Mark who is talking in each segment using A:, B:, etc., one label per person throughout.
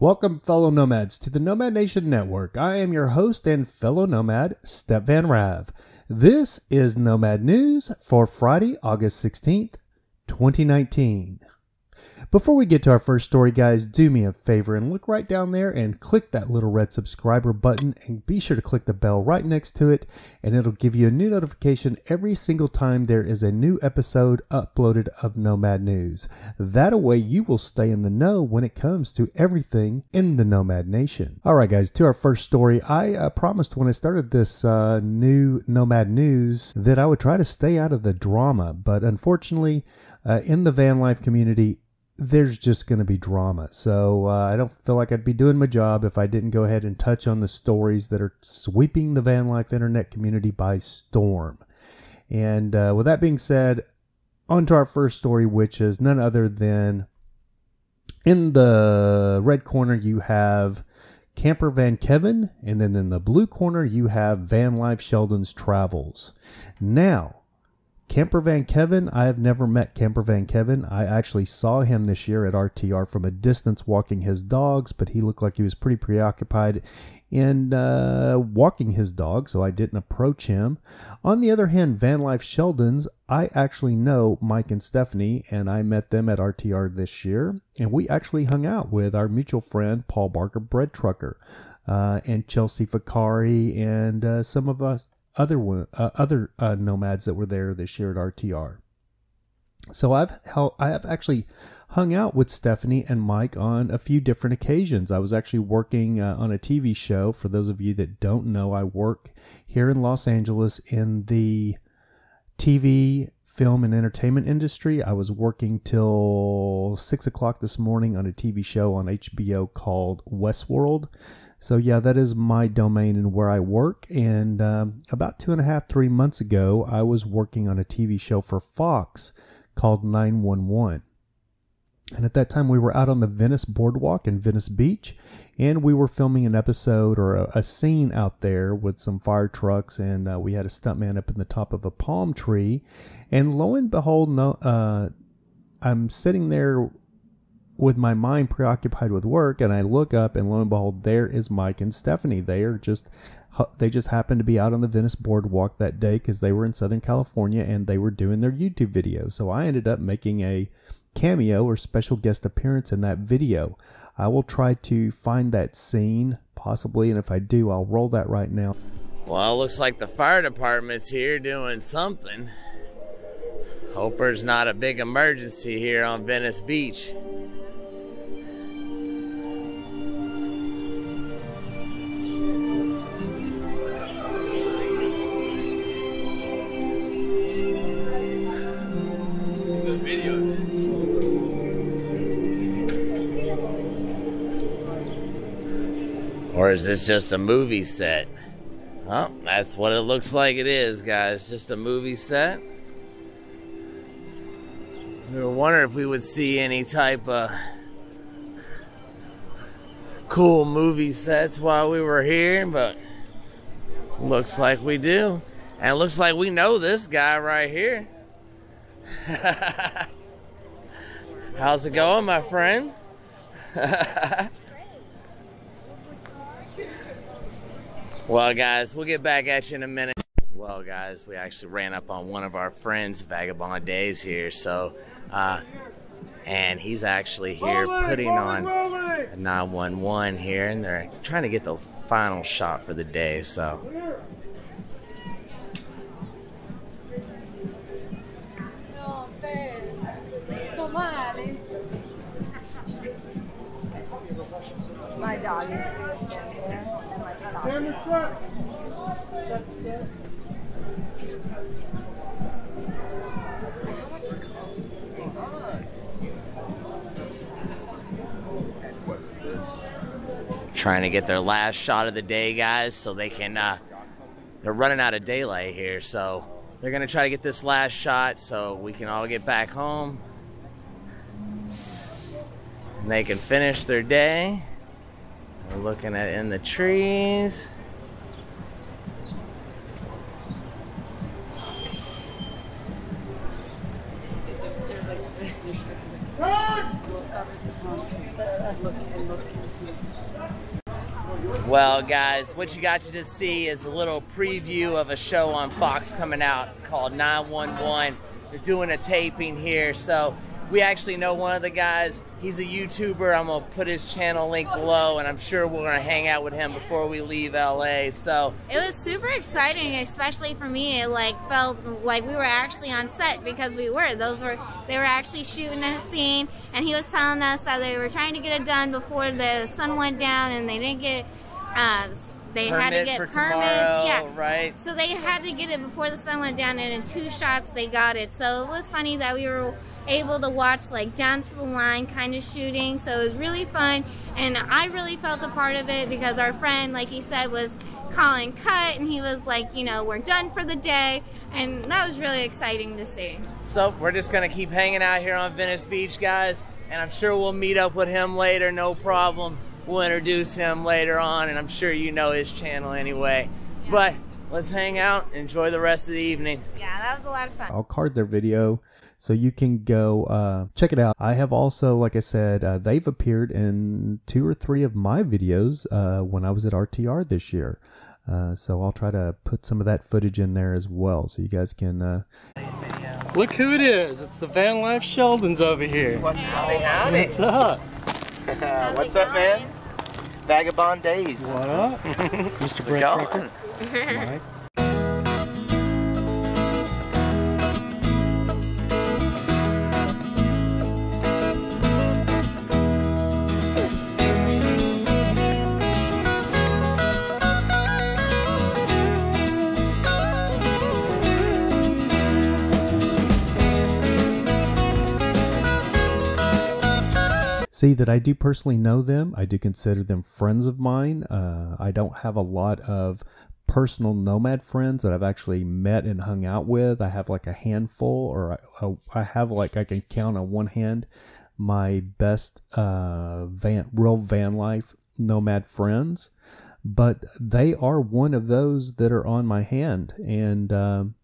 A: Welcome, fellow nomads, to the Nomad Nation Network. I am your host and fellow nomad, Step Van Rav. This is Nomad News for Friday, August 16th, 2019. Before we get to our first story, guys, do me a favor and look right down there and click that little red subscriber button and be sure to click the bell right next to it and it'll give you a new notification every single time there is a new episode uploaded of Nomad News. That way you will stay in the know when it comes to everything in the Nomad Nation. All right, guys, to our first story. I uh, promised when I started this uh, new Nomad News that I would try to stay out of the drama, but unfortunately, uh, in the van life community, there's just going to be drama. So uh, I don't feel like I'd be doing my job if I didn't go ahead and touch on the stories that are sweeping the van life internet community by storm. And uh, with that being said, on to our first story, which is none other than in the red corner, you have Camper Van Kevin, and then in the blue corner, you have Van Life Sheldon's Travels. Now, Camper Van Kevin, I have never met Camper Van Kevin. I actually saw him this year at RTR from a distance walking his dogs, but he looked like he was pretty preoccupied in uh, walking his dog, so I didn't approach him. On the other hand, Van Life Sheldon's, I actually know Mike and Stephanie, and I met them at RTR this year, and we actually hung out with our mutual friend Paul Barker, Bread Trucker, uh, and Chelsea Fakari, and uh, some of us other uh, other uh, nomads that were there this year at RTR. So I've I have actually hung out with Stephanie and Mike on a few different occasions. I was actually working uh, on a TV show. For those of you that don't know, I work here in Los Angeles in the TV, film, and entertainment industry. I was working till six o'clock this morning on a TV show on HBO called Westworld. So yeah, that is my domain and where I work. And um, about two and a half, three months ago, I was working on a TV show for Fox called 911. And at that time, we were out on the Venice Boardwalk in Venice Beach, and we were filming an episode or a, a scene out there with some fire trucks, and uh, we had a stuntman up in the top of a palm tree. And lo and behold, no, uh, I'm sitting there with my mind preoccupied with work and I look up and lo and behold there is Mike and Stephanie. They are just they just happened to be out on the Venice boardwalk that day because they were in Southern California and they were doing their YouTube video. So I ended up making a cameo or special guest appearance in that video. I will try to find that scene possibly, and if I do, I'll roll that right now.
B: Well, looks like the fire department's here doing something. Hope there's not a big emergency here on Venice Beach. Is this just a movie set? Oh, that's what it looks like it is, guys. Just a movie set. We were wondering if we would see any type of cool movie sets while we were here, but looks like we do. And looks like we know this guy right here. How's it going, my friend? Well, guys, we'll get back at you in a minute. Well, guys, we actually ran up on one of our friends, Vagabondaze, here. So, uh, and he's actually here putting on 911 here, and they're trying to get the final shot for the day. So.
C: My dog is Camera
B: Trying to get their last shot of the day, guys, so they can uh, they're running out of daylight here, so they're gonna try to get this last shot so we can all get back home. And they can finish their day. We're looking at in the trees. Well, guys, what you got to see is a little preview of a show on Fox coming out called 911. They're doing a taping here, so we actually know one of the guys. He's a YouTuber. I'm gonna put his channel link below, and I'm sure we're gonna hang out with him before we leave LA. So
D: it was super exciting, especially for me. It like felt like we were actually on set because we were. Those were they were actually shooting a scene, and he was telling us that they were trying to get it done before the sun went down, and they didn't get. Uh, they
B: Permit
D: had to get permits,
B: tomorrow,
D: yeah.
B: right?
D: So they had to get it before the sun went down, and in two shots they got it. So it was funny that we were able to watch like down to the line kind of shooting. So it was really fun, and I really felt a part of it because our friend, like he said, was calling cut, and he was like, you know, we're done for the day, and that was really exciting to see.
B: So we're just gonna keep hanging out here on Venice Beach, guys, and I'm sure we'll meet up with him later, no problem. We'll introduce him later on, and I'm sure you know his channel anyway. But let's hang out, enjoy the rest of the evening.
D: Yeah, that was a lot of fun.
A: I'll card their video so you can go uh, check it out. I have also, like I said, uh, they've appeared in two or three of my videos uh, when I was at RTR this year. Uh, so I'll try to put some of that footage in there as well, so you guys can. Uh,
E: Look who it is. It's the Van Life Sheldons over here.
F: Howdy, howdy.
E: What's up?
F: What's up, man? Vagabondaze.
E: What up? Mr.
F: How's
E: Brett
F: going?
E: Trucker.
A: see that I do personally know them. I do consider them friends of mine. Uh, I don't have a lot of personal nomad friends that I've actually met and hung out with. I have like a handful, or I, I have like I can count on one hand my best uh, van real van life nomad friends. But they are one of those that are on my hand, and um,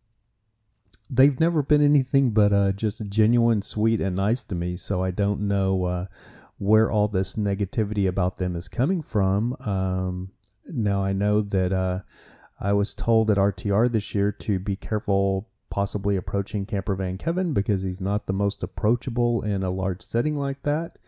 A: they've never been anything but uh, just genuine, sweet, and nice to me. So I don't know uh, where all this negativity about them is coming from. Um, now I know that uh, I was told at RTR this year to be careful, possibly approaching Camper Van Kevin because he's not the most approachable in a large setting like that.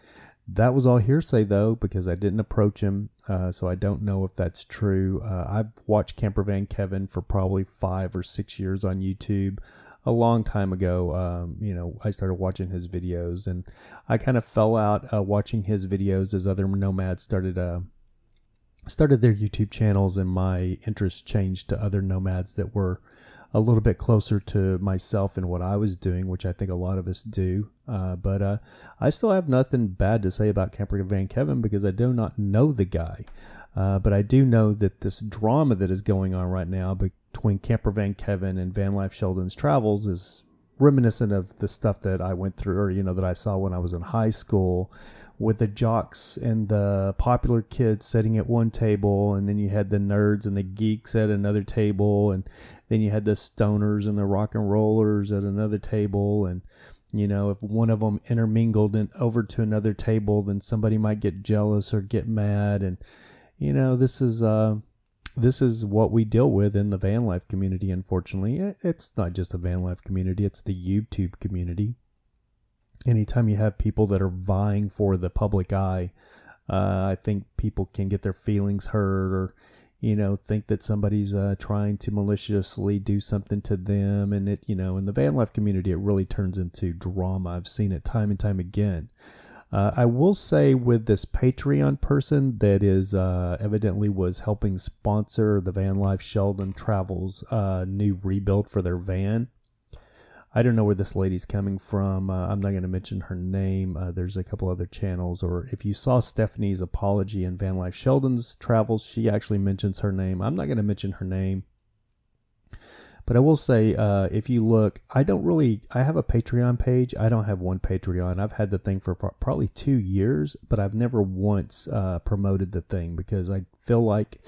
A: That was all hearsay though, because I didn't approach him, uh, so I don't know if that's true. Uh, I've watched Camper Van Kevin for probably five or six years on YouTube. A long time ago, um, you know, I started watching his videos, and I kind of fell out uh, watching his videos as other nomads started uh, started their YouTube channels, and my interest changed to other nomads that were a little bit closer to myself and what I was doing, which I think a lot of us do. Uh, but uh, I still have nothing bad to say about Camper Van Kevin because I do not know the guy. Uh, but I do know that this drama that is going on right now between Camper Van Kevin and Van Life Sheldon's Travels is reminiscent of the stuff that I went through, or you know, that I saw when I was in high school, with the jocks and the popular kids sitting at one table, and then you had the nerds and the geeks at another table, and then you had the stoners and the rock and rollers at another table, and you know, if one of them intermingled and over to another table, then somebody might get jealous or get mad, and you know, this is uh this is what we deal with in the van life community unfortunately. It's not just the van life community it's the youtube community. Anytime you have people that are vying for the public eye uh, i think people can get their feelings hurt or you know think that somebody's uh, trying to maliciously do something to them. And it you know in the van life community it really turns into drama. I've seen it time and time again uh, I will say with this Patreon person that is uh, evidently was helping sponsor the Van Life Sheldon Travels uh, new rebuild for their van. I don't know where this lady's coming from. Uh, I'm not going to mention her name. Uh, there's a couple other channels, or if you saw Stephanie's apology in Van Life Sheldon's Travels, she actually mentions her name. I'm not going to mention her name. But I will say, uh, if you look, I don't really. I have a Patreon page. I don't have one Patreon. I've had the thing for probably two years, but I've never once uh, promoted the thing because I feel like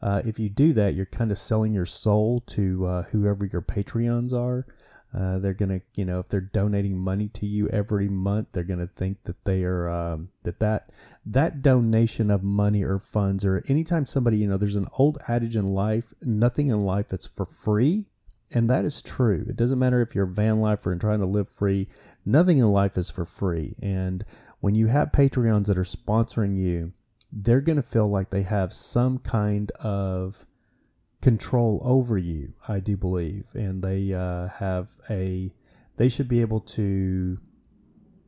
A: uh, if you do that, you're kind of selling your soul to uh, whoever your Patreons are. Uh, they're gonna, you know, if they're donating money to you every month, they're gonna think that they are um, that that that donation of money or funds or anytime somebody, you know, there's an old adage in life: nothing in life that's for free, and that is true. It doesn't matter if you're a van lifer and trying to live free. Nothing in life is for free, and when you have Patreons that are sponsoring you, they're gonna feel like they have some kind of control over you, I do believe, and they uh, have a. They should be able to,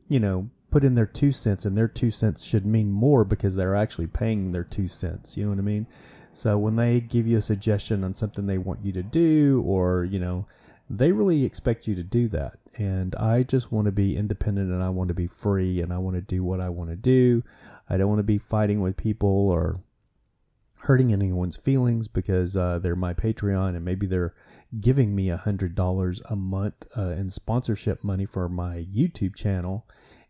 A: you know, put in their two cents, and their two cents should mean more because they're actually paying their two cents. You know what I mean? So when they give you a suggestion on something they want you to do, or you know, they really expect you to do that. And I just want to be independent, and I want to be free, and I want to do what I want to do. I don't want to be fighting with people or hurting anyone's feelings because uh, they're my Patreon and maybe they're giving me a hundred dollars a month uh, in sponsorship money for my YouTube channel,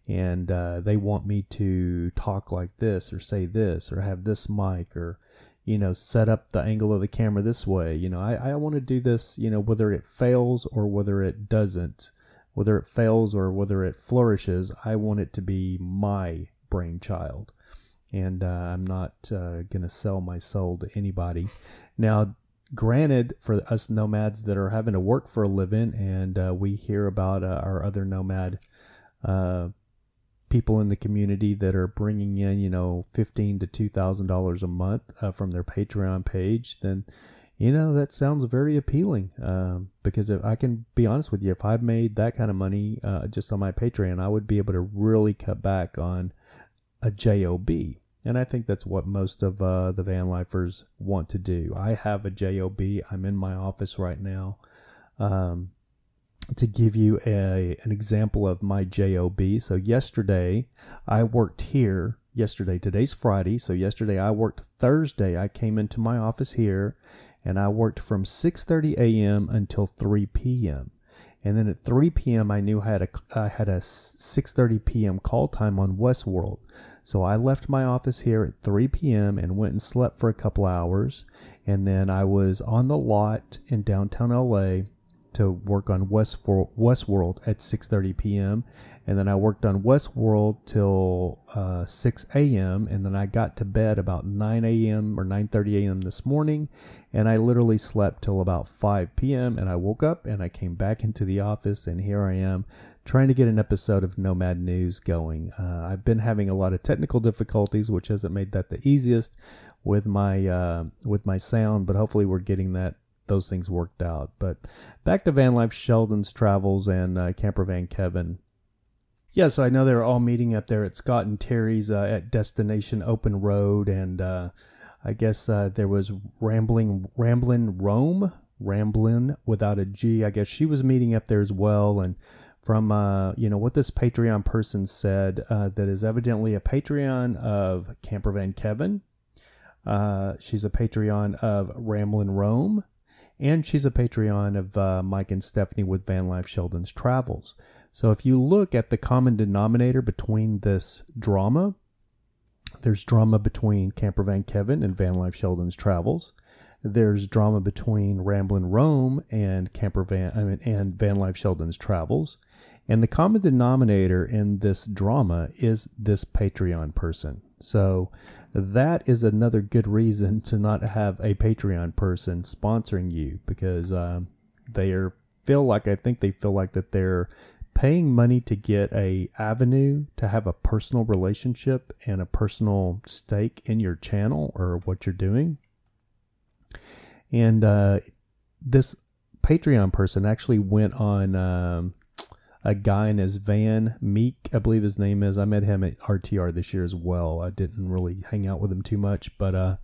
A: and uh, they want me to talk like this or say this or have this mic or you know set up the angle of the camera this way. You know, I, I want to do this. You know, whether it fails or whether it doesn't, whether it fails or whether it flourishes, I want it to be my brainchild and uh, I'm not uh, going to sell my soul to anybody. Now, granted, for us nomads that are having to work for a living, and uh, we hear about uh, our other nomad uh, people in the community that are bringing in, you know, fifteen to two thousand dollars a month uh, from their Patreon page, then you know that sounds very appealing um, because if i can be honest with you if i've made that kind of money uh, just on my patreon i would be able to really cut back on a job and I think that's what most of uh, the van lifers want to do. I have a job. I'm in my office right now. Um, to give you a an example of my job, so yesterday I worked here. Yesterday, today's Friday, so yesterday I worked Thursday. I came into my office here, and I worked from 6:30 a.m. until 3 p.m. And then at 3 p.m. I knew I had a I had a 6:30 p.m. call time on Westworld. So I left my office here at 3 p.m. and went and slept for a couple hours. And then I was on the lot in downtown LA to work on West Westworld at 6:30 p.m. and then I worked on Westworld till uh, 6 a.m. and then I got to bed about 9 a.m. or 9:30 a.m. this morning and I literally slept till about 5 p.m. and I woke up and I came back into the office and here I am trying to get an episode of Nomad News going. Uh, I've been having a lot of technical difficulties, which hasn't made that the easiest with my uh, with my sound, but hopefully we're getting that those things worked out. But back to Van Life Sheldon's travels and uh, Camper Van Kevin. Yeah, so I know they're all meeting up there at Scott and Terry's uh, at Destination Open Road, and uh, I guess uh, there was Rambling Ramblin' Rome, rambling without a G. I guess she was meeting up there as well, and from uh, you know what this Patreon person said uh, that is evidently a Patreon of Camper Van Kevin. Uh, she's a Patreon of Ramblin' Rome, and she's a Patreon of uh, Mike and Stephanie with Van Life Sheldon's Travels. So if you look at the common denominator between this drama, there's drama between Camper Van Kevin and Van Life Sheldon's Travels. There's drama between Ramblin' Rome and Camper Van I mean, and Van Life Sheldon's Travels. And the common denominator in this drama is this Patreon person. So that is another good reason to not have a Patreon person sponsoring you because um, they are feel like I think they feel like that they're paying money to get a avenue to have a personal relationship and a personal stake in your channel or what you're doing. And uh, this Patreon person actually went on um, a guy in his van, Meek, I believe his name is. I met him at RTR this year as well. I didn't really hang out with him too much, but uh,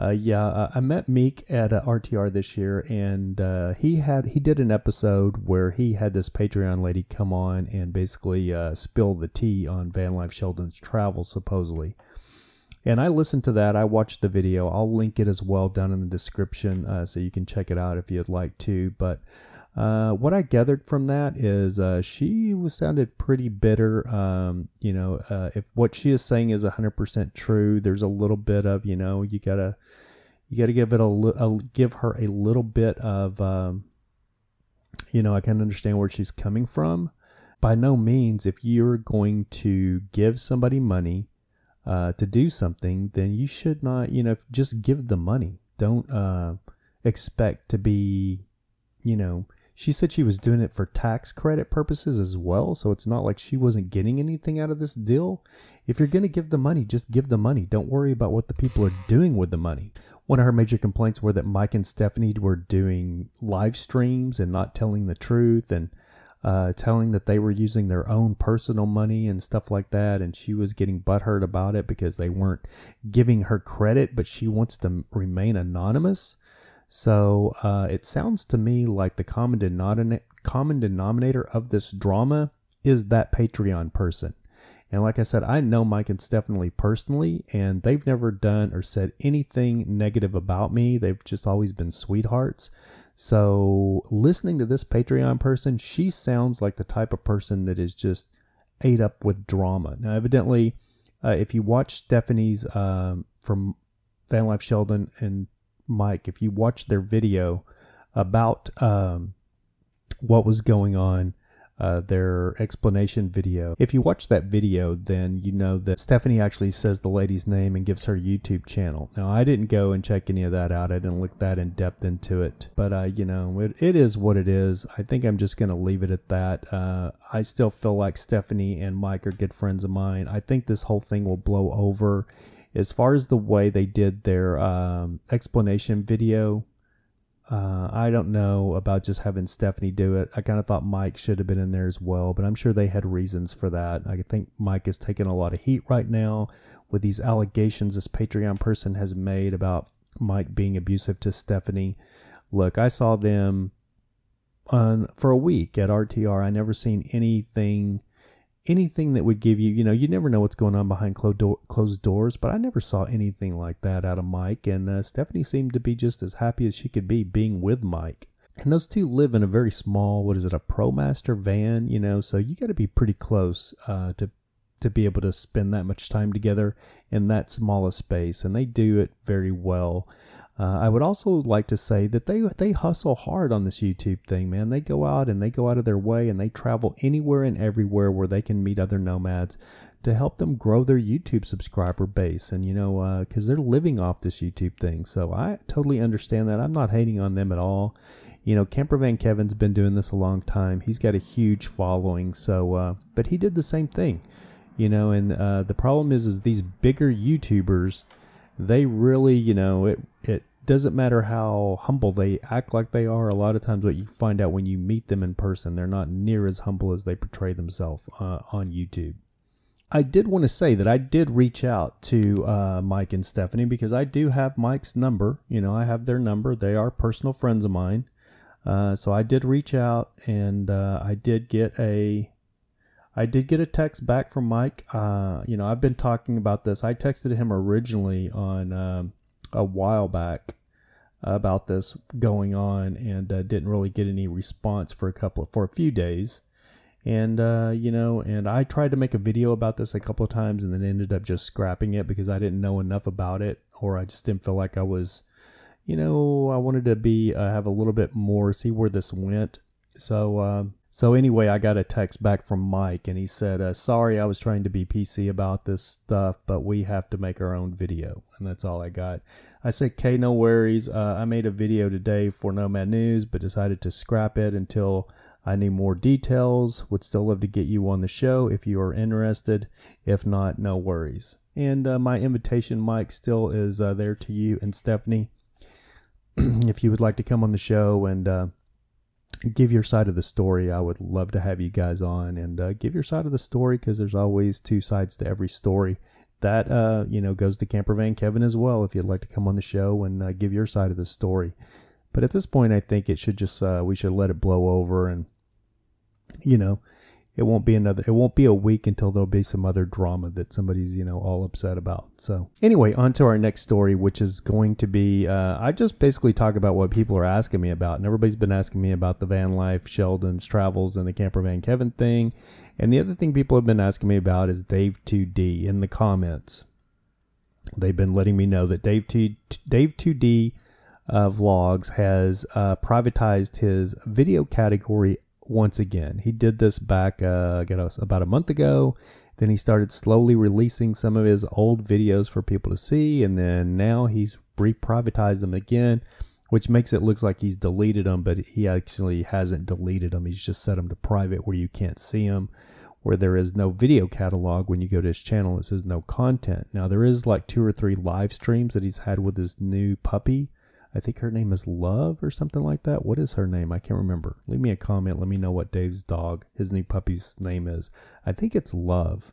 A: uh, yeah, uh, I met Meek at uh, RTR this year, and uh, he had he did an episode where he had this Patreon lady come on and basically uh, spill the tea on Van Life Sheldon's travel, supposedly. and I listened to that. I watched the video. I'll link it as well down in the description so you can check it out if you'd like to. But uh, what I gathered from that is uh, she was sounded pretty bitter. Um, you know, uh, if what she is saying is 100% true, there's a little bit of, you know, you gotta you gotta give it a, a give her a little bit of, um, you know, I can understand where she's coming from. By no means, if you're going to give somebody money uh, to do something, then you should not, you know, just give the money. Don't uh, expect to be, you know, she said she was doing it for tax credit purposes as well. So it's not like she wasn't getting anything out of this deal. If you're going to give the money, just give the money. Don't worry about what the people are doing with the money. One of her major complaints were that Mike and Stephanie were doing live streams and not telling the truth and uh, telling that they were using their own personal money and stuff like that. And she was getting butthurt about it because they weren't giving her credit, but she wants to remain anonymous. So uh, it sounds to me like the common, denomina- common denominator of this drama is that Patreon person. And like I said, I know Mike and Stephanie personally, and they've never done or said anything negative about me. They've just always been sweethearts. So listening to this Patreon person, she sounds like the type of person that is just ate up with drama. Now, evidently, uh, if you watch Stephanie's um, from Van Life Sheldon and Mike, if you watch their video about um, what was going on, uh, their explanation video. If you watch that video, then you know that Stephanie actually says the lady's name and gives her YouTube channel. Now, I didn't go and check any of that out. I didn't look that in depth into it. But, uh, you know, it, it is what it is. I think I'm just going to leave it at that. Uh, I still feel like Stephanie and Mike are good friends of mine. I think this whole thing will blow over. As far as the way they did their um, explanation video, uh, I don't know about just having Stephanie do it. I kind of thought Mike should have been in there as well, but I'm sure they had reasons for that. I think Mike is taking a lot of heat right now with these allegations this Patreon person has made about Mike being abusive to Stephanie. Look, I saw them on for a week at RTR. I never seen anything anything that would give you, you know, you never know what's going on behind closed doors, but I never saw anything like that out of Mike. And uh, Stephanie seemed to be just as happy as she could be being with Mike. And those two live in a very small, what is it, a ProMaster van, you know, so you got to be pretty close uh, to to be able to spend that much time together in that small a space. And they do it very well. Uh, I would also like to say that they they hustle hard on this YouTube thing, man. They go out and they go out of their way and they travel anywhere and everywhere where they can meet other nomads to help them grow their YouTube subscriber base. And you know, because uh, they're living off this YouTube thing, so I totally understand that. I'm not hating on them at all. You know, Camper Van Kevin's been doing this a long time. He's got a huge following, so uh, but he did the same thing. You know, and uh, the problem is, is these bigger YouTubers they really, you know, it it doesn't matter how humble they act like they are. A lot of times, what you find out when you meet them in person, they're not near as humble as they portray themselves uh, on YouTube. I did want to say that I did reach out to uh, Mike and Stephanie because I do have Mike's number. You know, I have their number. They are personal friends of mine. Uh, so I did reach out and uh, I did get a I did get a text back from Mike. Uh, you know, I've been talking about this. I texted him originally on um, a while back about this going on and uh, didn't really get any response for a couple of, for a few days. And uh, you know and i tried to make a video about this a couple of times and then ended up just scrapping it because i didn't know enough about it or i just didn't feel like i was you know i wanted to be uh, have a little bit more see where this went. So um, so anyway, I got a text back from Mike, and he said, uh, "Sorry, I was trying to be PC about this stuff, but we have to make our own video." And that's all I got. I said, "Okay, no worries. Uh, I made a video today for Nomad News, but decided to scrap it until I need more details. Would still love to get you on the show if you are interested. If not, no worries." And uh, my invitation, Mike, still is uh, there to you and Stephanie. if you would like to come on the show and uh, give your side of the story. I would love to have you guys on and uh, give your side of the story because there's always two sides to every story. That uh, you know goes to Camper Van Kevin as well. If you'd like to come on the show and uh, give your side of the story, but at this point, I think it should just uh, we should let it blow over and you know it won't be another it won't be a week until there'll be some other drama that somebody's you know all upset about. So anyway on to our next story which is going to be uh, i just basically talk about what people are asking me about. And everybody's been asking me about the van life sheldon's travels and the camper van kevin thing. And the other thing people have been asking me about is dave 2d in the comments. They've been letting me know that dave 2 dave 2d uh, vlogs has uh, privatized his video category once again. He did this back uh, about a month ago. Then he started slowly releasing some of his old videos for people to see, and then now he's re-privatized them again, which makes it look like he's deleted them, but he actually hasn't deleted them. He's just set them to private where you can't see them, where there is no video catalog. When you go to his channel, it says no content. Now there is like two or three live streams that he's had with his new puppy I think her name is Love or something like that. What is her name? I can't remember. Leave me a comment. Let me know what Dave's dog, his new puppy's name is. I think it's Love.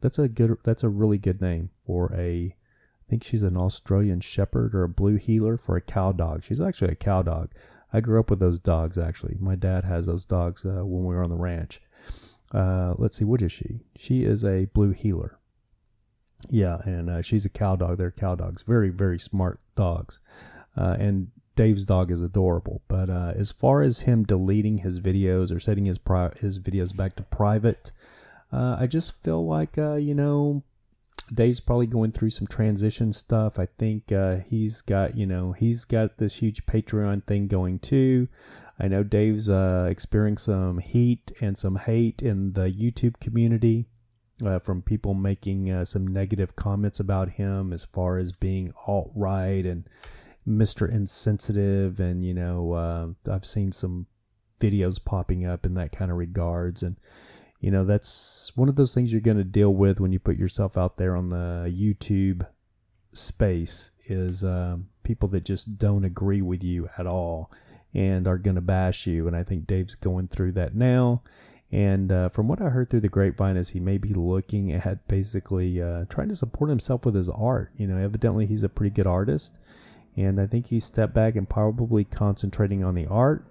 A: That's a good. That's a really good name for a. I think she's an Australian Shepherd or a Blue Heeler for a cow dog. She's actually a cow dog. I grew up with those dogs. Actually, my dad has those dogs uh, when we were on the ranch. Uh, let's see, what is she? She is a Blue Heeler. Yeah, and uh, she's a cow dog. They're cow dogs. Very, very smart dogs. Uh, and Dave's dog is adorable. But uh, as far as him deleting his videos or setting his pri- his videos back to private, uh, I just feel like uh, you know Dave's probably going through some transition stuff. I think uh, he's got you know he's got this huge Patreon thing going too. I know Dave's uh, experiencing some heat and some hate in the YouTube community. Uh, from people making uh, some negative comments about him as far as being alt right and Mr. Insensitive, and you know, uh, I've seen some videos popping up in that kind of regards, and you know, that's one of those things you're going to deal with when you put yourself out there on the YouTube space is um, people that just don't agree with you at all and are going to bash you. And I think Dave's going through that now. And uh, from what I heard through the grapevine, is he may be looking at basically uh, trying to support himself with his art. You know, evidently he's a pretty good artist, and I think he stepped back and probably concentrating on the art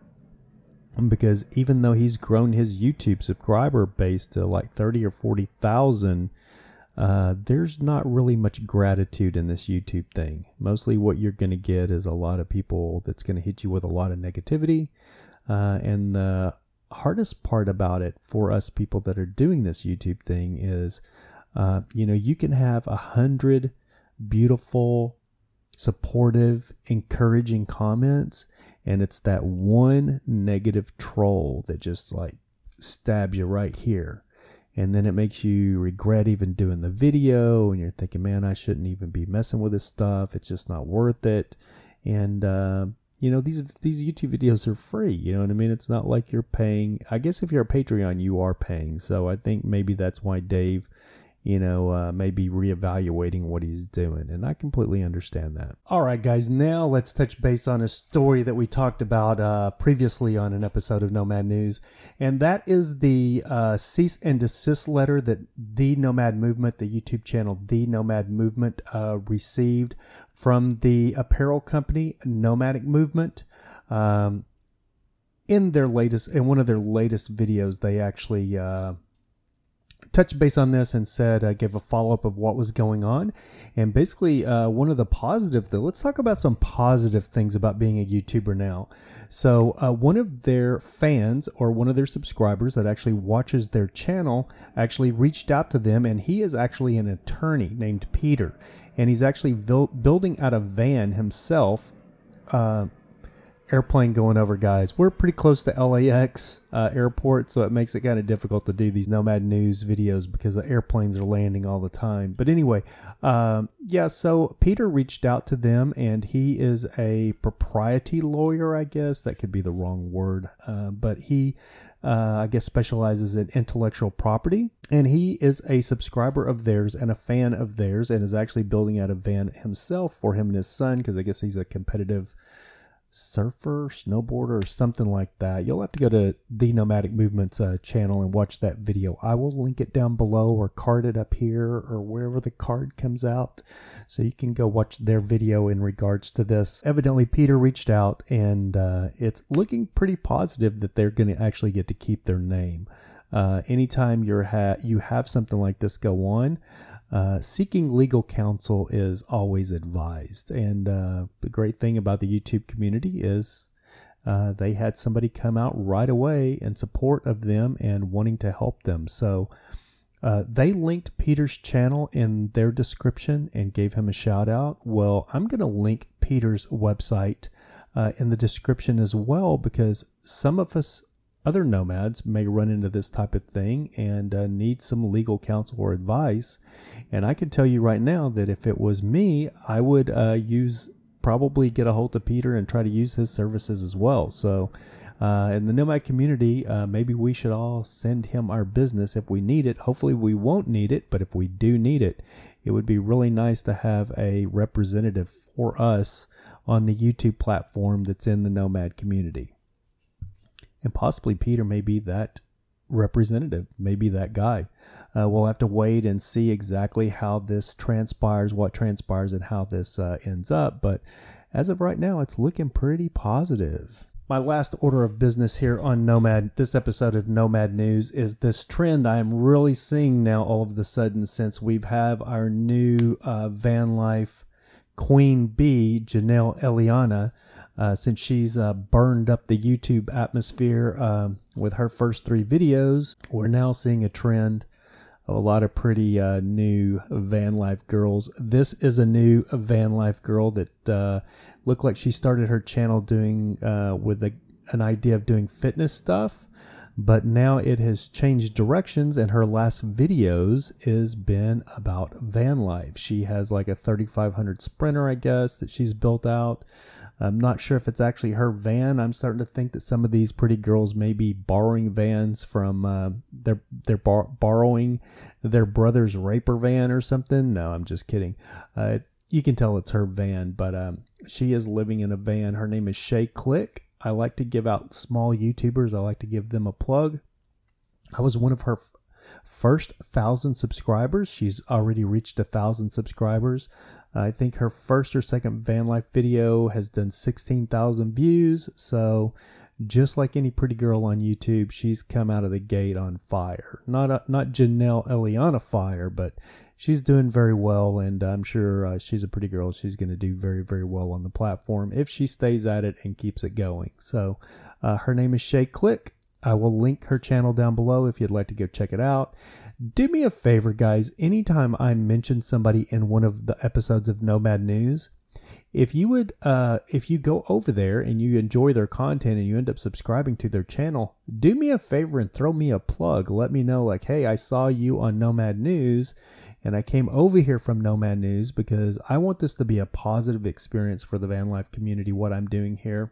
A: because even though he's grown his YouTube subscriber base to like 30 or 40,000, uh, there's not really much gratitude in this YouTube thing. Mostly what you're going to get is a lot of people that's going to hit you with a lot of negativity. Uh, and the hardest part about it for us people that are doing this YouTube thing is, uh, you know, you can have a hundred beautiful supportive, encouraging comments, and it's that one negative troll that just like stabs you right here. And then it makes you regret even doing the video, and you're thinking, man, I shouldn't even be messing with this stuff. It's just not worth it. And, uh, you know, these these YouTube videos are free. You know what I mean? It's not like you're paying. I guess if you're a Patreon, you are paying. So I think maybe that's why Dave you know, uh, maybe reevaluating what he's doing. And I completely understand that. All right, guys, now let's touch base on a story that we talked about uh, previously on an episode of Nomad News. And that is the uh, cease and desist letter that the Nomad Movement, the YouTube channel, the Nomad Movement, uh, received from the apparel company, Nomadic Movement. Um, in their latest, in one of their latest videos, they actually uh, touched base on this and said, uh, gave a follow up of what was going on. And basically, uh, one of the positive, things, let's talk about some positive things about being a YouTuber now. So, uh, one of their fans or one of their subscribers that actually watches their channel actually reached out to them, and he is actually an attorney named Peter. And he's actually built, building out a van himself uh, airplane going over, guys. We're pretty close to LAX uh, airport, so it makes it kind of difficult to do these Nomad News videos because the airplanes are landing all the time. But anyway, um, yeah, so Peter reached out to them, and he is a propriety lawyer, I guess. That could be the wrong word, uh, but he. Uh, I guess specializes in intellectual property, and he is a subscriber of theirs and a fan of theirs, and is actually building out a van himself for him and his son because I guess he's a competitive surfer, snowboarder, or something like that. You'll have to go to the Nomadic Movements uh, channel and watch that video. I will link it down below or card it up here or wherever the card comes out so you can go watch their video in regards to this. Evidently, Peter reached out and uh, it's looking pretty positive that they're going to actually get to keep their name. uh, anytime you're ha- you have something like this go on, uh, seeking legal counsel is always advised. And uh, the great thing about the YouTube community is uh, they had somebody come out right away in support of them and wanting to help them. So uh, they linked Peter's channel in their description and gave him a shout out. Well, I'm going to link Peter's website uh, in the description as well because some of us other nomads may run into this type of thing and uh, need some legal counsel or advice. And I can tell you right now that if it was me, I would uh, use probably get a hold of Peter and try to use his services as well. So, uh, in the Nomad community, uh, maybe we should all send him our business if we need it. Hopefully, we won't need it, but if we do need it, it would be really nice to have a representative for us on the YouTube platform that's in the Nomad community. And possibly Peter may be that representative, maybe that guy. Uh, we'll have to wait and see exactly how this transpires, what transpires, and how this uh, ends up. But as of right now, it's looking pretty positive. My last order of business here on Nomad, this episode of Nomad News, is this trend I'm really seeing now all of a sudden since we've have our new uh, van life queen bee, Jenelle Eliana. Uh, since she's uh, burned up the YouTube atmosphere um, with her first three videos, we're now seeing a trend of a lot of pretty uh, new van life girls. This is a new van life girl that uh, looked like she started her channel doing with a, an idea of doing fitness stuff, but now it has changed directions, and her last videos is been about van life. She has like a 3500 Sprinter, I guess, that she's built out. I'm not sure if it's actually her van. I'm starting to think that some of these pretty girls may be borrowing vans from uh, they're they're bar- borrowing their brother's raper van or something. No, I'm just kidding. Uh, you can tell it's her van, but um, she is living in a van. Her name is Shay Click. I like to give out small YouTubers. I like to give them a plug. I was one of her f- first thousand subscribers. She's already reached a thousand subscribers. I think her first or second van life video has done 16,000 views. So, just like any pretty girl on YouTube, she's come out of the gate on fire. Not a, not Jenelle Eliana fire, but she's doing very well, and I'm sure uh, she's a pretty girl. She's going to do very very well on the platform if she stays at it and keeps it going. So, uh, her name is Shay Click. I will link her channel down below if you'd like to go check it out. Do me a favor, guys. Anytime I mention somebody in one of the episodes of Nomad News, if you would, uh, if you go over there and you enjoy their content and you end up subscribing to their channel, do me a favor and throw me a plug. Let me know, like, hey, I saw you on Nomad News and I came over here from Nomad News because I want this to be a positive experience for the van life community, what I'm doing here.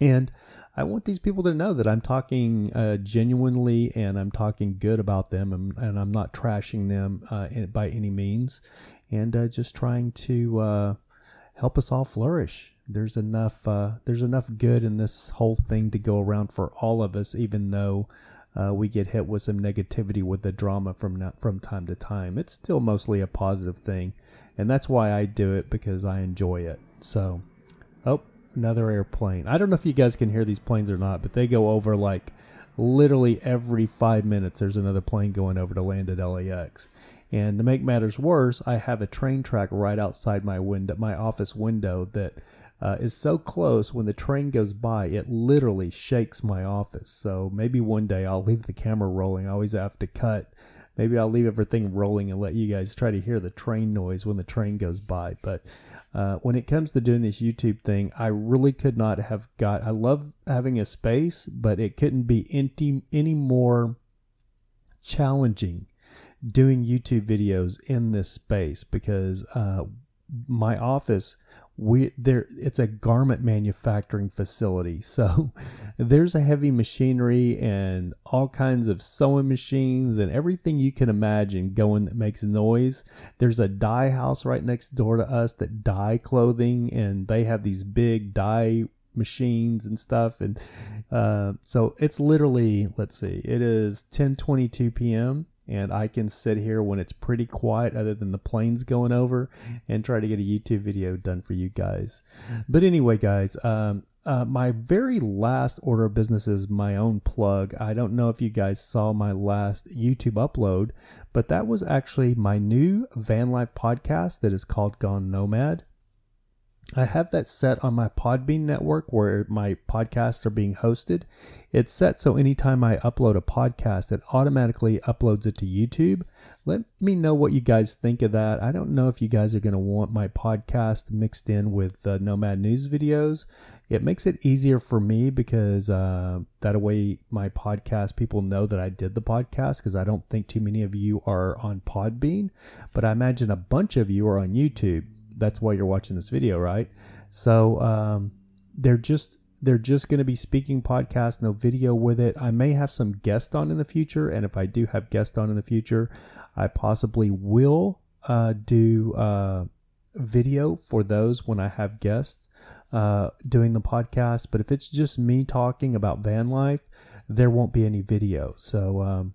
A: And I want these people to know that I'm talking uh, genuinely and I'm talking good about them and, and I'm not trashing them uh, by any means and uh, just trying to uh, help us all flourish. There's enough uh, there's enough good in this whole thing to go around for all of us, even though uh, we get hit with some negativity with the drama from from time to time. It's still mostly a positive thing, and that's why I do it because I enjoy it. So, another airplane. I don't know if you guys can hear these planes or not, but they go over like literally every five minutes. There's another plane going over to land at LAX. And to make matters worse, I have a train track right outside my window, my office window that uh, is so close when the train goes by, it literally shakes my office. So maybe one day I'll leave the camera rolling. I always have to cut. Maybe I'll leave everything rolling and let you guys try to hear the train noise when the train goes by. But uh, when it comes to doing this YouTube thing, I really could not have got. I love having a space, but it couldn't be any any more challenging doing YouTube videos in this space because uh, my office we there it's a garment manufacturing facility. So there's a heavy machinery and all kinds of sewing machines and everything you can imagine going that makes noise. There's a dye house right next door to us that dye clothing and they have these big dye machines and stuff. And uh, so it's literally let's see it is 10:22 p.m and I can sit here when it's pretty quiet, other than the planes going over, and try to get a YouTube video done for you guys. But anyway, guys, um, uh, my very last order of business is my own plug. I don't know if you guys saw my last YouTube upload, but that was actually my new van life podcast that is called Gone Nomad. I have that set on my Podbean network where my podcasts are being hosted. It's set so anytime I upload a podcast, it automatically uploads it to YouTube. Let me know what you guys think of that. I don't know if you guys are going to want my podcast mixed in with the Nomad News videos. It makes it easier for me because uh, that way my podcast people know that I did the podcast because I don't think too many of you are on Podbean, but I imagine a bunch of you are on YouTube that's why you're watching this video, right? So um, they're just they're just going to be speaking podcast, no video with it. I may have some guests on in the future, and if I do have guests on in the future, I possibly will uh, do uh, video for those when I have guests uh, doing the podcast. But if it's just me talking about van life, there won't be any video. So um,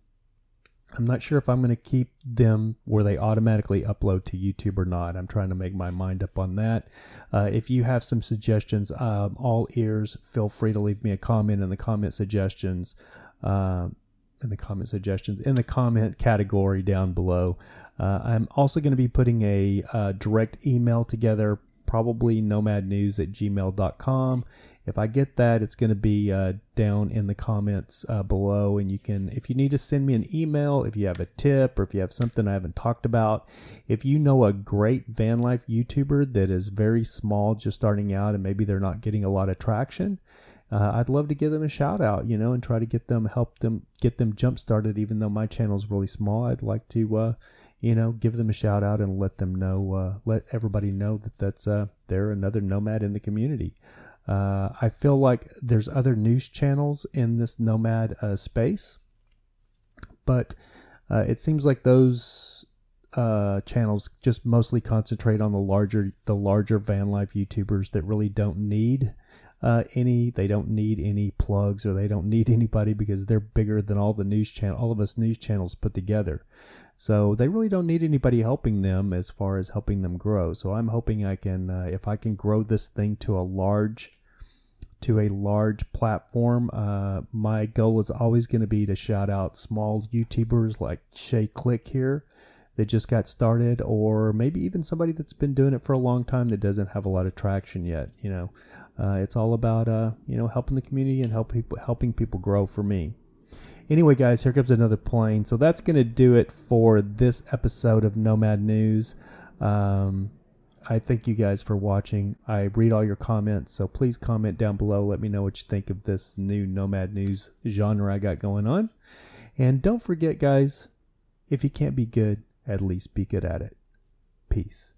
A: I'm not sure if I'm going to keep them where they automatically upload to YouTube or not. I'm trying to make my mind up on that. Uh, if you have some suggestions, um, all ears, feel free to leave me a comment in the comment suggestions. Um, in the comment suggestions in the comment category down below. Uh, I'm also going to be putting a uh, direct email together, probably nomadnews at gmail.com. If I get that, it's going to be uh, down in the comments uh, below. And you can, if you need to send me an email, if you have a tip or if you have something I haven't talked about, if you know a great van life YouTuber that is very small, just starting out, and maybe they're not getting a lot of traction, uh, I'd love to give them a shout out, you know, and try to get them, help them, get them jump started. Even though my channel is really small, I'd like to, uh, you know, give them a shout out and let them know, uh, let everybody know that that's uh, they're another nomad in the community. Uh, I feel like there's other news channels in this nomad uh, space, but uh, it seems like those uh, channels just mostly concentrate on the larger the larger van life YouTubers that really don't need uh, any they don't need any plugs or they don't need anybody because they're bigger than all the news channel all of us news channels put together. So they really don't need anybody helping them as far as helping them grow. So I'm hoping I can, uh, if I can grow this thing to a large, to a large platform. Uh, my goal is always going to be to shout out small YouTubers like Shay Click here that just got started, or maybe even somebody that's been doing it for a long time that doesn't have a lot of traction yet. You know, uh, it's all about uh, you know helping the community and help people, helping people grow. For me, Anyway, guys, here comes another plane. So that's going to do it for this episode of Nomad News. Um, I thank you guys for watching. I read all your comments, so please comment down below. Let me know what you think of this new Nomad News genre I got going on. And don't forget, guys, if you can't be good, at least be good at it. Peace.